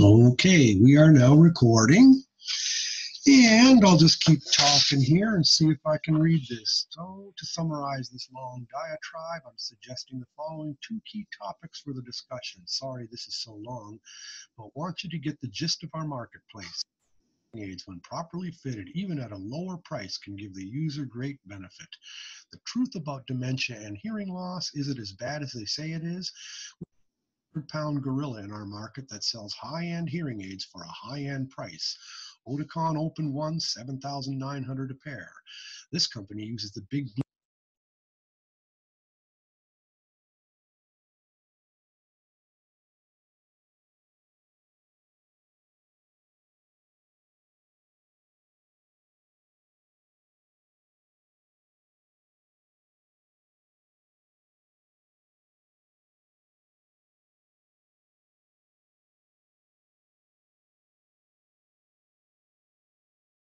Okay, we are now recording. And I'll just keep talking here and see if I can read this. So, to summarize this long diatribe, I'm suggesting the following two key topics for the discussion. Sorry this is so long, but want you to get the gist of our marketplace. Aids, when properly fitted, even at a lower price, can give the user great benefit. The truth about dementia and hearing loss is it as bad as they say it is? Pound gorilla in our market that sells high-end hearing aids for a high-end price. Oticon Open One, 7,900 a pair. This company uses the big